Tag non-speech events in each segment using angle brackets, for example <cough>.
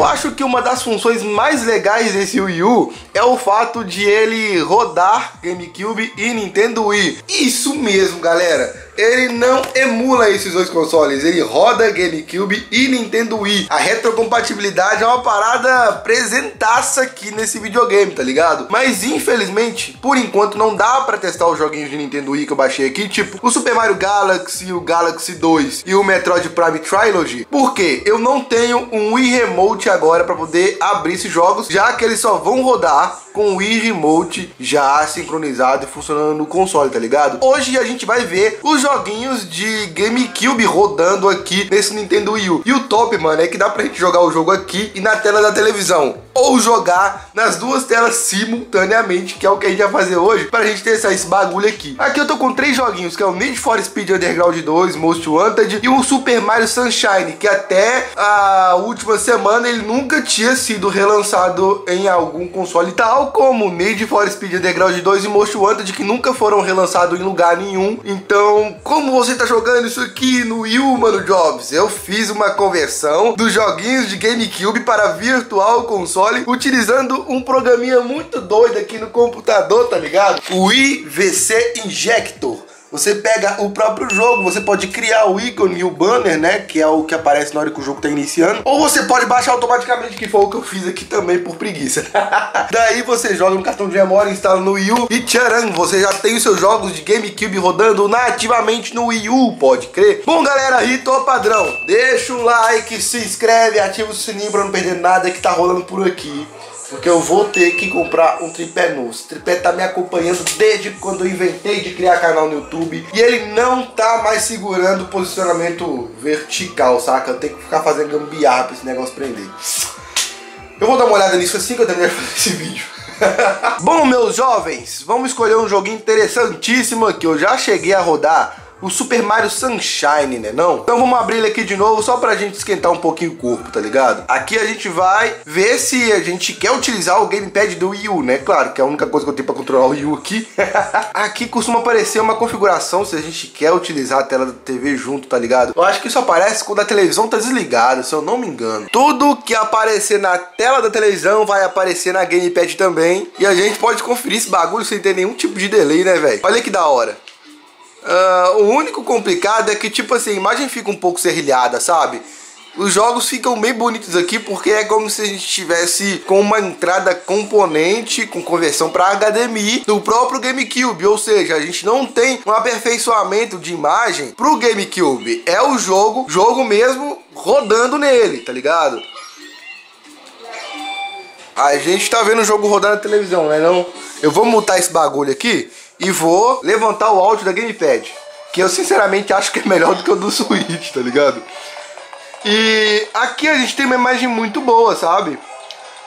Eu acho que uma das funções mais legais desse Wii U é o fato de ele rodar GameCube e Nintendo Wii. Isso mesmo, galera ele não emula esses dois consoles, ele roda GameCube e Nintendo Wii. A retrocompatibilidade é uma parada presentaça aqui nesse videogame, tá ligado? Mas infelizmente, por enquanto não dá para testar os joguinhos de Nintendo Wii que eu baixei aqui, tipo o Super Mario Galaxy, o Galaxy 2 e o Metroid Prime Trilogy, porque eu não tenho um Wii Remote agora para poder abrir esses jogos, já que eles só vão rodar com o Wii Remote já sincronizado e funcionando no console, tá ligado? Hoje a gente vai ver os joguinhos de GameCube rodando aqui nesse Nintendo Wii U. E o top, mano, é que dá pra gente jogar o jogo aqui e na tela da televisão. Ou jogar nas duas telas simultaneamente, que é o que a gente vai fazer hoje, pra gente testar esse bagulho aqui. Aqui eu tô com três joguinhos, que é o Need for Speed Underground 2, Most Wanted, e o Super Mario Sunshine, que até a última semana ele nunca tinha sido relançado em algum console tal, como Need for Speed Underground 2 e Most Wanted, que nunca foram relançados em lugar nenhum. Então, como você tá jogando isso aqui no Wii mano Jobs? Eu fiz uma conversão dos joguinhos de GameCube para Virtual Console utilizando um programinha muito doido aqui no computador, tá ligado? O IVC Injector. Você pega o próprio jogo, você pode criar o ícone e o banner, né? Que é o que aparece na hora que o jogo tá iniciando. Ou você pode baixar automaticamente, que foi o que eu fiz aqui também por preguiça. <laughs> Daí você joga no cartão de memória, instala no Wii U e tcharam, você já tem os seus jogos de GameCube rodando nativamente no Wii U, pode crer? Bom, galera, ritual padrão. Deixa um like, se inscreve, ativa o sininho pra não perder nada que tá rolando por aqui. Porque eu vou ter que comprar um tripé novo. Esse tripé tá me acompanhando desde quando eu inventei de criar canal no YouTube. E ele não tá mais segurando o posicionamento vertical, saca? Eu tenho que ficar fazendo gambiarra pra esse negócio prender. Eu vou dar uma olhada nisso assim que eu terminar de fazer esse vídeo. <laughs> Bom, meus jovens, vamos escolher um joguinho interessantíssimo que eu já cheguei a rodar o Super Mario Sunshine, né não? Então vamos abrir ele aqui de novo só pra gente esquentar um pouquinho o corpo, tá ligado? Aqui a gente vai ver se a gente quer utilizar o gamepad do Wii U, né? Claro, que é a única coisa que eu tenho pra controlar o Wii U aqui. <laughs> aqui costuma aparecer uma configuração se a gente quer utilizar a tela da TV junto, tá ligado? Eu acho que isso aparece quando a televisão tá desligada, se eu não me engano. Tudo que aparecer na tela da televisão vai aparecer na gamepad também. E a gente pode conferir esse bagulho sem ter nenhum tipo de delay, né, velho? Olha que da hora. Uh, o único complicado é que, tipo assim, a imagem fica um pouco serrilhada, sabe? Os jogos ficam bem bonitos aqui porque é como se a gente tivesse com uma entrada componente com conversão para HDMI do próprio GameCube, ou seja, a gente não tem um aperfeiçoamento de imagem pro GameCube. É o jogo, jogo mesmo rodando nele, tá ligado? A gente tá vendo o jogo rodar na televisão, né? Não, eu vou mutar esse bagulho aqui e vou levantar o áudio da gamepad. Que eu sinceramente acho que é melhor do que o do Switch, tá ligado? E aqui a gente tem uma imagem muito boa, sabe?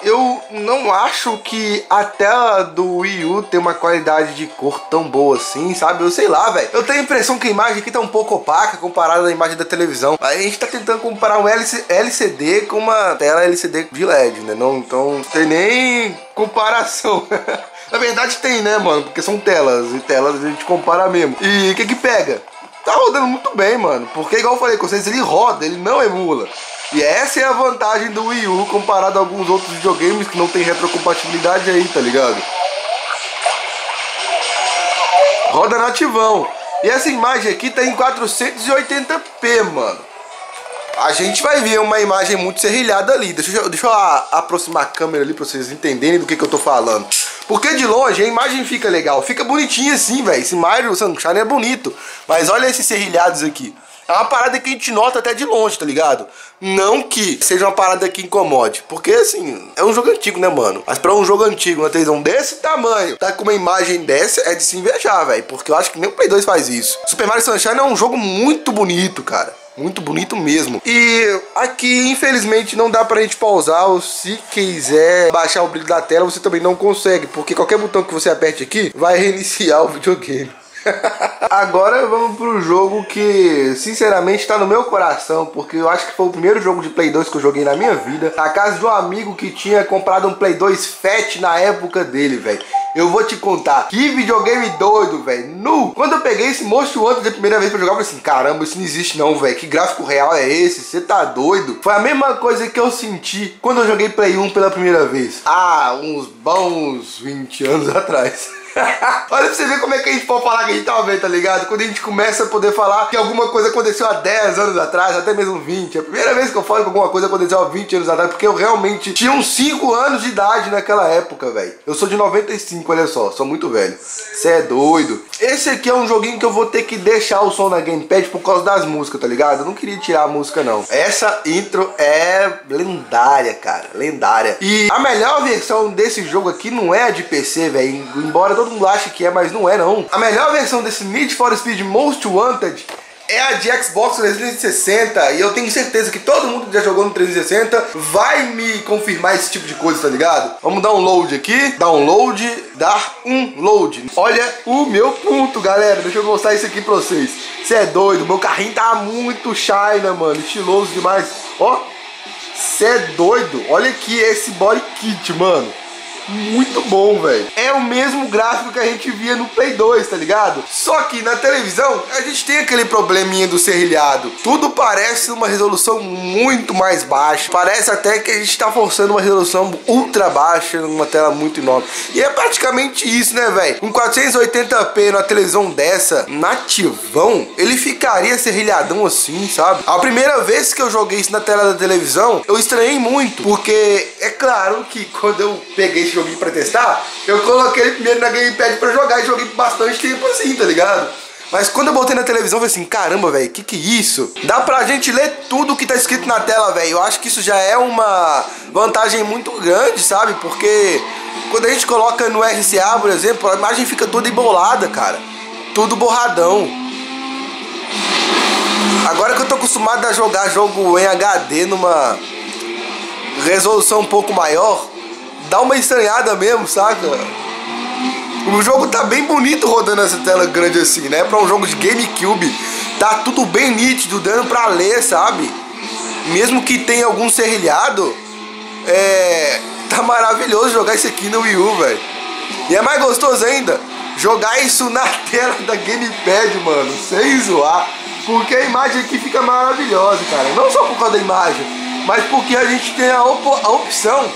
Eu não acho que a tela do Wii U tem uma qualidade de cor tão boa assim, sabe? Eu sei lá, velho. Eu tenho a impressão que a imagem aqui tá um pouco opaca comparada à imagem da televisão. A gente tá tentando comparar um LCD com uma tela LCD de LED, né? Não, então não tem nem comparação. <laughs> Na verdade tem, né, mano? Porque são telas, e telas a gente compara mesmo. E o que que pega? Tá rodando muito bem, mano. Porque, igual eu falei com vocês, ele roda, ele não emula. E essa é a vantagem do Wii U comparado a alguns outros videogames que não tem retrocompatibilidade aí, tá ligado? Roda nativão. E essa imagem aqui tá em 480p, mano. A gente vai ver uma imagem muito serrilhada ali. Deixa eu, deixa eu aproximar a câmera ali pra vocês entenderem do que, que eu tô falando. Porque de longe a imagem fica legal, fica bonitinha assim, velho. Esse Mario Sunshine é bonito. Mas olha esses serrilhados aqui. É uma parada que a gente nota até de longe, tá ligado? Não que seja uma parada que incomode. Porque, assim, é um jogo antigo, né, mano? Mas pra um jogo antigo, uma televisão desse tamanho, tá com uma imagem dessa, é de se invejar, velho. Porque eu acho que nem o Play 2 faz isso. Super Mario Sunshine é um jogo muito bonito, cara. Muito bonito mesmo. E aqui, infelizmente, não dá pra gente pausar. Ou se quiser baixar o brilho da tela, você também não consegue. Porque qualquer botão que você aperte aqui vai <laughs> reiniciar o videogame. <laughs> Agora vamos pro jogo que, sinceramente, tá no meu coração, porque eu acho que foi o primeiro jogo de Play 2 que eu joguei na minha vida. Na casa de um amigo que tinha comprado um Play 2 Fat na época dele, velho. Eu vou te contar. Que videogame doido, velho. Nu. Quando eu peguei esse Most Wanted a primeira vez pra jogar, eu falei assim, caramba, isso não existe não, velho. Que gráfico real é esse? Você tá doido? Foi a mesma coisa que eu senti quando eu joguei Play 1 pela primeira vez. Ah, uns bons 20 anos <laughs> atrás. <laughs> Olha pra você ver como é que a gente pode falar que a gente tá vendo, tá ligado? Quando a gente começa a poder falar que alguma coisa aconteceu há 10 anos atrás, até mesmo 20. É a primeira vez que eu falo que alguma coisa aconteceu há 20 anos atrás, porque eu realmente tinha uns 5 anos de idade naquela época, velho. Eu sou de 95, olha só, sou muito velho. Você é doido. Esse aqui é um joguinho que eu vou ter que deixar o som na gamepad por causa das músicas, tá ligado? Eu não queria tirar a música, não. Essa intro é lendária, cara. Lendária. E a melhor versão desse jogo aqui não é a de PC, velho. Embora todo mundo ache que é, mas não é, não. A melhor versão desse Need for Speed Most Wanted é a de Xbox 360 e eu tenho certeza que todo mundo que já jogou no 360 vai me confirmar esse tipo de coisa, tá ligado? Vamos dar um load aqui, download, dar um load. Olha o meu ponto, galera, deixa eu mostrar isso aqui pra vocês. Você é doido, meu carrinho tá muito China, mano, estiloso demais. Ó, você é doido, olha aqui esse body kit, mano muito bom, velho. É o mesmo gráfico que a gente via no Play 2, tá ligado? Só que na televisão a gente tem aquele probleminha do serrilhado. Tudo parece uma resolução muito mais baixa. Parece até que a gente tá forçando uma resolução ultra baixa numa tela muito enorme. E é praticamente isso, né, velho? Um 480p na televisão dessa, nativão, ele ficaria serrilhadão assim, sabe? A primeira vez que eu joguei isso na tela da televisão, eu estranhei muito, porque é claro que quando eu peguei joguinho pra testar, eu coloquei ele primeiro na gamepad pra jogar e joguei bastante tempo assim, tá ligado? Mas quando eu botei na televisão, eu falei assim, caramba, velho, que que é isso? Dá pra gente ler tudo que tá escrito na tela, velho. Eu acho que isso já é uma vantagem muito grande, sabe? Porque quando a gente coloca no RCA, por exemplo, a imagem fica toda embolada, cara. Tudo borradão. Agora que eu tô acostumado a jogar jogo em HD numa resolução um pouco maior, dá uma estranhada mesmo, saca? O jogo tá bem bonito rodando essa tela grande assim, né? Pra um jogo de GameCube, tá tudo bem nítido, dando pra ler, sabe? Mesmo que tenha algum serrilhado, é... Tá maravilhoso jogar isso aqui no Wii U, velho. E é mais gostoso ainda, jogar isso na <laughs> tela da Gamepad, mano, sem zoar. Porque a imagem aqui fica maravilhosa, cara. Não só por causa da imagem, mas porque a gente tem a, op a opção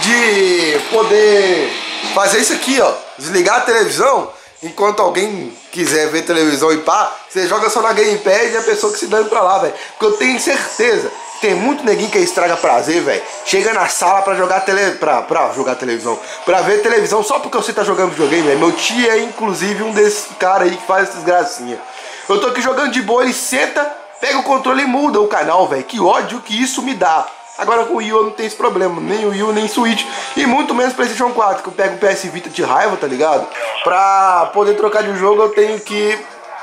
de poder fazer isso aqui, ó. Desligar a televisão, enquanto alguém quiser ver televisão e pá, você joga só na gamepad e a pessoa que se dando pra lá, velho. Porque eu tenho certeza tem muito neguinho que estraga prazer, velho. Chega na sala pra jogar tele... pra, pra jogar televisão. Pra ver televisão só porque você tá jogando videogame, velho. Meu tio é inclusive um desses caras aí que faz essas gracinhas. Eu tô aqui jogando de boa, ele senta, pega o controle e muda o canal, velho. Que ódio que isso me dá. Agora com o Wii eu não tenho esse problema, nem o Wii U, nem Switch. E muito menos Playstation 4, que eu pego o PS Vita de raiva, tá ligado? Pra poder trocar de jogo eu tenho que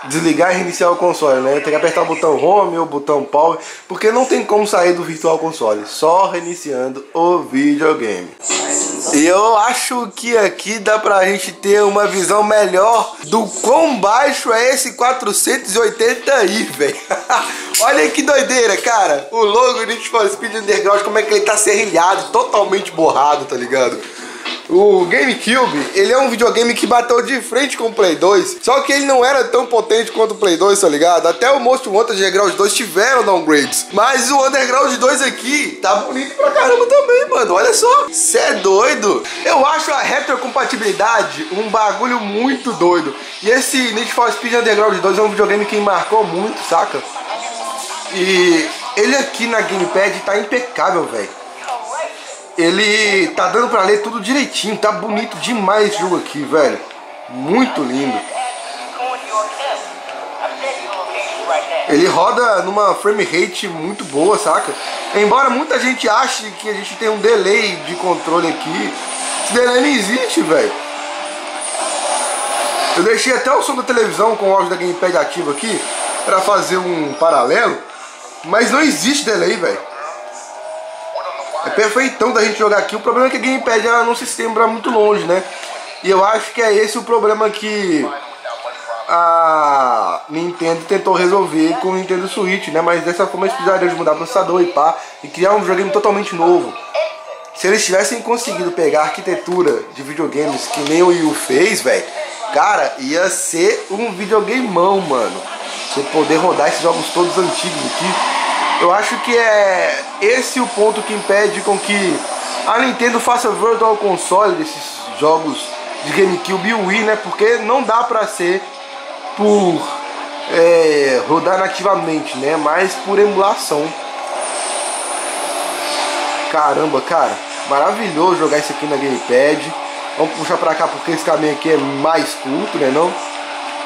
desligar e reiniciar o console, né? Tem que apertar o botão Home ou o botão Power, porque não tem como sair do Virtual Console, só reiniciando o videogame. Eu acho que aqui dá pra gente ter uma visão melhor do quão baixo é esse 480i, velho. <laughs> Olha que doideira, cara. O logo Need for Speed Underground, como é que ele tá serrilhado, totalmente borrado, tá ligado? O GameCube, ele é um videogame que bateu de frente com o Play 2, só que ele não era tão potente quanto o Play 2, tá ligado? Até o Most Wanted Underground 2 tiveram downgrades, mas o Underground 2 aqui tá bonito pra caramba também, mano, olha só. Cê é doido? Eu acho a retrocompatibilidade um bagulho muito doido. E esse Need for Speed Underground 2 é um videogame que marcou muito, saca? E ele aqui na Gamepad tá impecável, velho ele tá dando pra ler tudo direitinho, tá bonito demais esse jogo aqui, velho. Muito lindo. Ele roda numa frame rate muito boa, saca? Embora muita gente ache que a gente tem um delay de controle aqui, esse delay não existe, velho. Eu deixei até o som da televisão com o áudio da gamepad ativo aqui para fazer um paralelo, mas não existe delay, velho. É perfeitão da gente jogar aqui. O problema é que a Gamepad ela não se estembra muito longe, né? E eu acho que é esse o problema que a Nintendo tentou resolver com o Nintendo Switch, né? Mas dessa forma eles precisaram de mudar processador e pá, e criar um videogame totalmente novo. Se eles tivessem conseguido pegar a arquitetura de videogames que nem o Wii U fez, velho, cara, ia ser um videogameão, mano. Você poder rodar esses jogos todos antigos aqui. Eu acho que é esse o ponto que impede com que a Nintendo faça virtual console desses jogos de GameCube e Wii, né? Porque não dá pra ser por é, rodar nativamente, né? Mas por emulação. Caramba, cara, maravilhoso jogar isso aqui na Gamepad. Vamos puxar pra cá porque esse caminho aqui é mais curto, né não?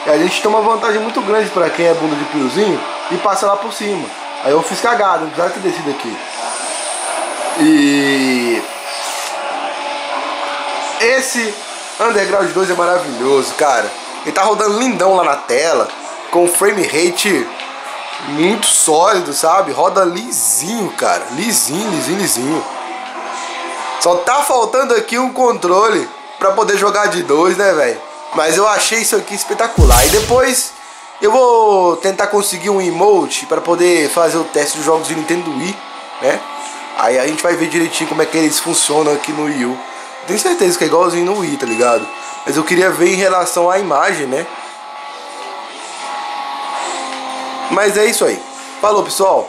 E a gente tem uma vantagem muito grande pra quem é bunda de piozinho e passa lá por cima. Aí eu fiz cagada, não precisava ter descido aqui. E esse Underground 2 é maravilhoso, cara. Ele tá rodando lindão lá na tela, com frame rate muito sólido, sabe? Roda lisinho, cara. Lisinho, lisinho, lisinho. Só tá faltando aqui um controle pra poder jogar de dois, né, velho? Mas eu achei isso aqui espetacular. E depois eu vou tentar conseguir um emote para poder fazer o teste dos jogos de Nintendo Wii, né? Aí a gente vai ver direitinho como é que eles funcionam aqui no Wii U. Tenho certeza que é igualzinho no Wii, tá ligado? Mas eu queria ver em relação à imagem, né? Mas é isso aí. Falou, pessoal.